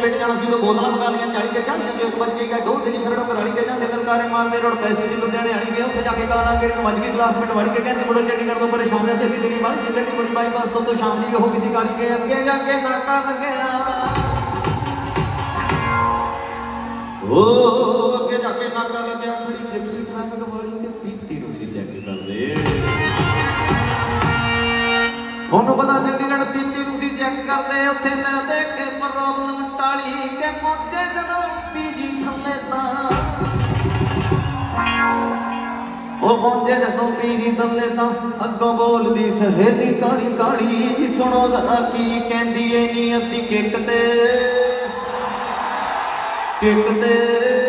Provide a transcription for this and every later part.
ਪਿੰਡ ਜਾਣਾ ਸੀ ਉਹ ਬੋਤਲਾਂ ਪਕਾ ਲੀਆਂ 40 ਕੇ 40 ਕੇ ਵੱਜ ਕੇ ਗਿਆ ਡੋਲ ਤੇ ਜੀ ਕਰਾਲੀ ਕੇ ਜਾਂਦੇ, ਲਲਕਾਰੇ ਮਾਰਦੇ ਰੋਡ ਪੈਸੇ ਦੀ ਲੁਧਿਆਣੇ ਆਣੀ ਗਏ, ਉੱਥੇ ਜਾ ਕੇ ਗਾਣਾ ਕੇ ਵੱਜ ਕੇ ਕਲਾਸਮੇਟ ਵੜ ਕੇ ਕਹਿੰਦੇ ਮੁੰਡੇ ਚੰਡੀਗੜ੍ਹ ਤੋਂ ਪਰੇਸ਼ਾਨ ਐ ਸੇਵੀ ਤੇਰੀ ਮਾੜੀ ਜੀ ਬੜੀ ਬਾਈਪਾਸ ਤੋਂ ਤੋਂ ਸ਼ਾਮ ਦੀ ਉਹ ਕਿਸੇ ਕਾਲੀ ਕੇ ਅੱਗੇ ਜਾ ਕੇ ਨਾਕਾ ਲੱਗਿਆ। ਉਹ ਅੱਗੇ ਜਾ ਕੇ ਨਾਕਾ ਲੱਗਿਆ ਖੜੀ ਜਿਪਸੀ ਟ੍ਰੈਫਿਕ ਵਾਲੀ ਤੇ ਪੀਤੀ ਨੂੰ ਸੀ ਚੈੱਕ ਕਰਦੇ। ਤੁਹਾਨੂੰ ਪਤਾ ਚੰਡੀਗੜ੍ਹ ਪੀਤੀ ਨੂੰ ਸੀ ਚੈੱਕ ਕਰਦੇ, ਉੱਥੇ ਲੈ ਦੇ ਟਾਲੀ ਪਹੁੰਚੇ ਜਦੋਂ ਪੀਜੀ ਥੱਲੇ ਤਾਂ। ਉਹ ਪਹੁੰਚੇ ਜਦੋਂ ਪੀਜੀ ਥੱਲੇ ਤਾਂ। ਅੱਗੋਂ ਬੋਲਦੀ ਸਹੇਲੀ ਕਾਲੀ ਕਾਲੀ ਜੀ, ਸੁਣੋ ਜ਼ਰਾ ਕੀ ਕਹਿੰਦੀ ਏ ਨੀ ਅੱਧੀ ਕਿੱਕ ਤੇ। ਕਿੱਕ ਤੇ।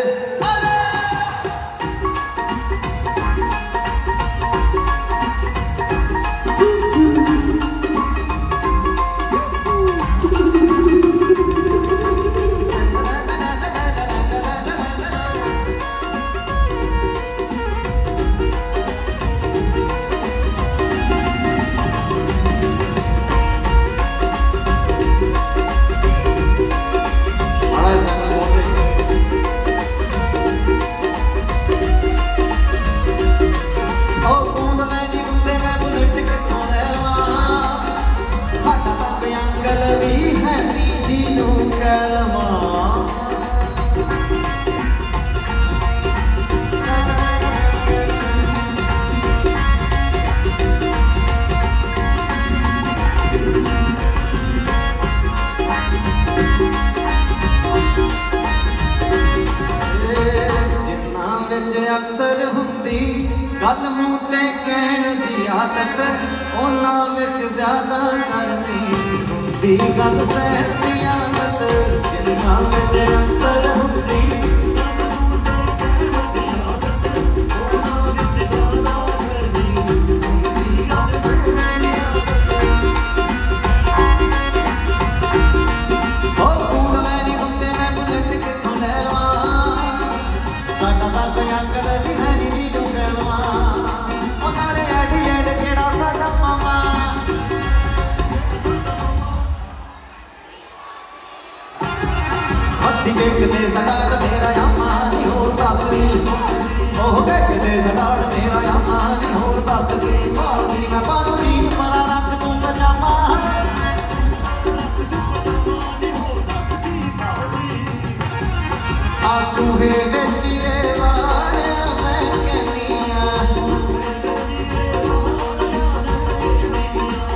ਹੁੰਦੀ ਗੱਲ ਮੂੰਹ ਤੇ ਕਹਿਣ ਦੀ ਆਦਤ ਉਹਨਾਂ ਵਿੱਚ ਜ਼ਿਆਦਾ ਕਰਨੀ ਹੁੰਦੀ ਗੱਲ ਸਹਿਣ ਦੀ ਆਦਤ ਜਿੰਨਾ ਵਿੱਚ ਹੱਥੀ ਕੇ ਕਿਤੇ ਸਟਾਰਟ ਮੇਰਾ ਆਮਾ ਨਹੀਂ ਹੋਰ ਦੱਸ ਨੀ ਉਹ ਕੇ ਕਿਤੇ ਮੇਰਾ ਆਮਾ ਨਹੀਂ ਹੋਰ ਦੱਸ ਨੀ ਭਾਲਦੀ ਮੈਂ ਪਾਣੀ ਮਰਾ ਰੱਖ ਤੂੰ ਪਜਾਮਾ। ਆਸੂਹੇ ਵਿੱਚ ਰੇ ਵਾਣਿਆ ਮੈਂ ਕਹਿੰਦੀਆਂ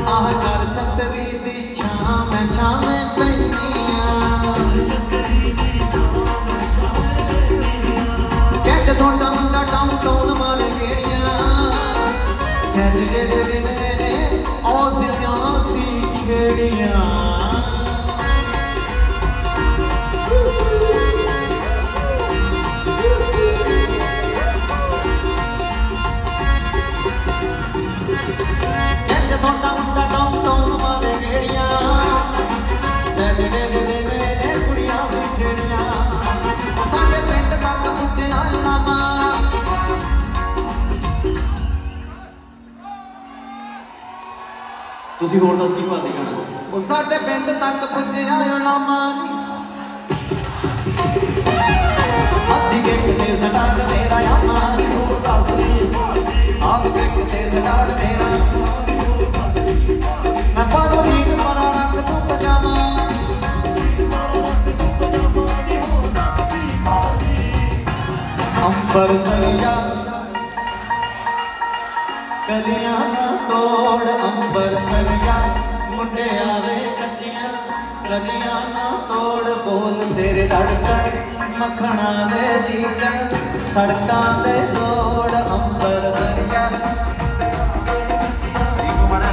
ਆਹ ਕਰ ਛਤਰੀ ਤੁਸੀਂ ਹੋਰ ਦੱਸ ਕੀ ਪਾਤੀ ਗਾਣਾ ਉਹ ਸਾਡੇ ਪਿੰਡ ਤੱਕ ਪੁੱਜਿਆ ਨਾਮਾ ਅੱਧੀ ਕੇ ਕਿਤੇ ਸਟਾਰਟ ਮੇਰਾ ਆਮਾ ਨੀ ਦੱਸ। ਆਪ ਕਿਤੇ ਸਟਾਰਟ ਮੇਰਾ ਮੈਂ ਪਾਦੋ ਰੀਤ ਮਰਾ ਰੰਗ ਤੂੰ ਪਜਾਮਾ। ਅੰਬਰ ਸਰੀਆ ਕਦੀਆਂ ਨਾ ਤੋੜ ਅੰਬਰ ਸਰੀਆ। ਮੁੰਡੇ ਆਵੇ ਕੱਚੀਆਂ ਕਦੀਆਂ ਨਾ ਤੋੜ ਬੋਲ ਤੇਰੇ ਧੜਕਣ ਮੱਖਣਾ ਵੇ ਜੀਕਣ ਸੜਕਾਂ ਦੇ ਰੋਡ ਅੰਬਰ ਸਰੀਆ। ਇੱਕ ਬੜਾ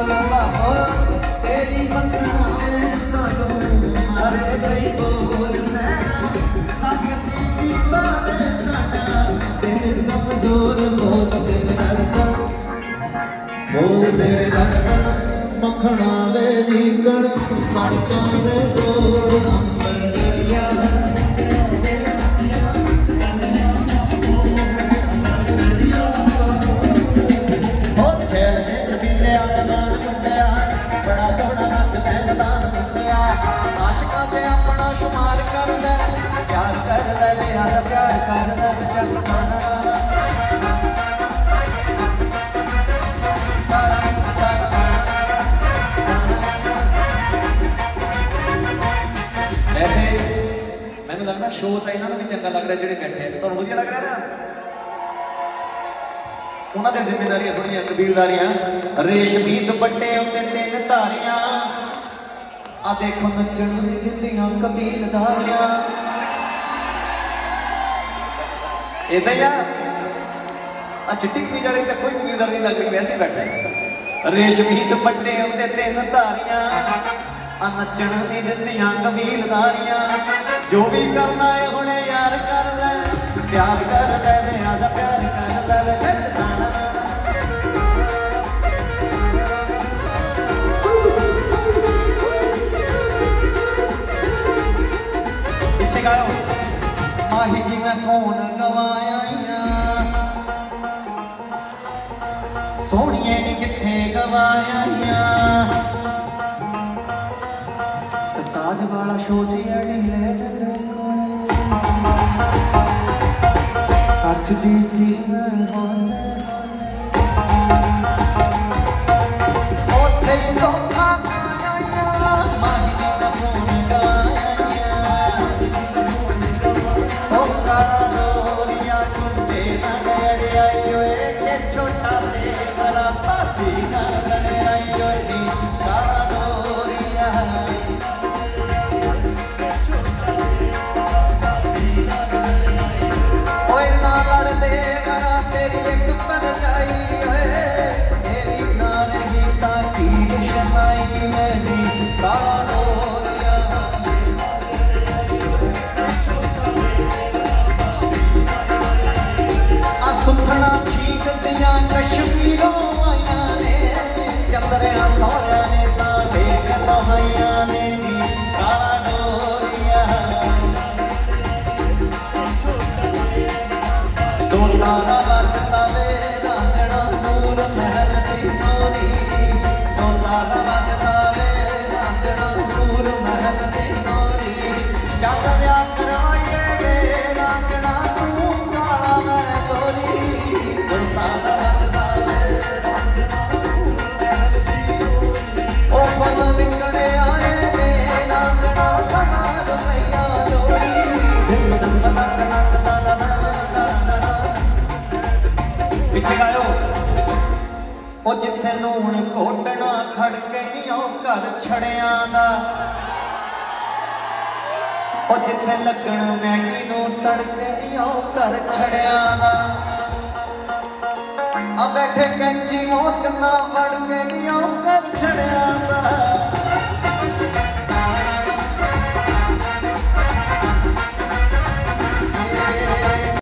ਕਰਦਾ ਧੜਕਣ ਵੇ ਜੀਗਣ ਸੜਕਾਂ ਦੇ ਕੋਲ ਸ਼ੋਅ ਤਾਂ ਇਹਨਾਂ ਨੂੰ ਵੀ ਚੰਗਾ ਲੱਗ ਰਿਹਾ ਜਿਹੜੇ ਬੈਠੇ ਆ। ਤੁਹਾਨੂੰ ਵਧੀਆ ਲੱਗ ਰਿਹਾ ਨਾ? ਉਹਨਾਂ ਦੇ ਜ਼ਿੰਮੇਵਾਰੀਆਂ ਥੋੜੀਆਂ ਕਬੀਲਦਾਰੀਆਂ। ਰੇਸ਼ਮੀ ਦੁਪੱਟੇ ਉੱਤੇ ਤਿੰਨ ਧਾਰੀਆਂ। ਆ ਦੇਖੋ ਨੱਚਣ ਨਹੀਂ ਦਿੰਦੀਆਂ ਕਬੀਲਦਾਰੀਆਂ। ਇਦਾਂ ਹੀ ਆ। ਆ ਚਿੱਟੀ ਕਮੀਜ਼ ਵਾਲੀ ਤਾਂ ਕੋਈ ਕਬੀਲਦਾਰ ਨਹੀਂ ਲੱਗਦੀ ਵੈਸੇ ਬੈਠਾ ਹੈ। ਰੇਸ਼ਮੀ ਦੁਪੱਟੇ ਉੱਤੇ ਤਿੰਨ ਧਾਰੀਆਂ। ਆ ਨੱਚਣ ਦੀ ਦਿੱਤੀਆਂ ਕਬੀਲਦਾਰੀਆਂ ਜੋ ਵੀ ਕਰਨਾ ਹੈ ਹੁਣੇ ਯਾਰ ਕਰ ਲੈ। ਪਿਆਰ ਕਰ ਲੈ ਵੇ ਆਜਾ ਪਿਆਰ ਕਰ ਲੈ। ਵੇ ਸਰਤਾਜ ਵਾਲਾ ਸ਼ੋਅ ਸੀ ਐਡੀਲੇਡ ਦੇ ਦੀ ਸੀ ਮੈਂ ਹੋਂਦੇ ਤਾਰਾ ਵੱਜਦਾ ਵੇ ਰਾਂਝਣਾ ਨੂਰ ਮਹਿਲ ਦੀ ਮੋਰੀ ਦੋ ਤਾਰਾ ਵੱਜਦਾ ਵੇ ਰਾਂਝਣਾ ਨੂਰ ਮਹਿਲ ਦੀ ਮੋਰੀ ਜਦ ਵਿਆਹ ਕਰਵਾਈਏ ਵੇ ਰਾਂਝਣਾ ਉਹ ਜਿੱਥੇ ਲੂਣ ਘੋਟਣਾ ਖੜਕੇ ਨਹੀਂ ਉਹ ਘਰ ਛੜਿਆਂ ਦਾ। ਉਹ ਜਿੱਥੇ ਲੱਗਣ ਮੈਗੀ ਨੂੰ ਤੜਕੇ ਨਹੀਂ ਉਹ ਘਰ ਛੜਿਆਂ ਦਾ। ਆ ਬੈਠੇ ਕੈਂਚੀ ਮੋਚ ਨਾ ਫੜ ਕੇ ਨਹੀਂ ਉਹ ਘਰ ਛੜਿਆਂ ਦਾ।